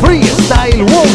Freestyle World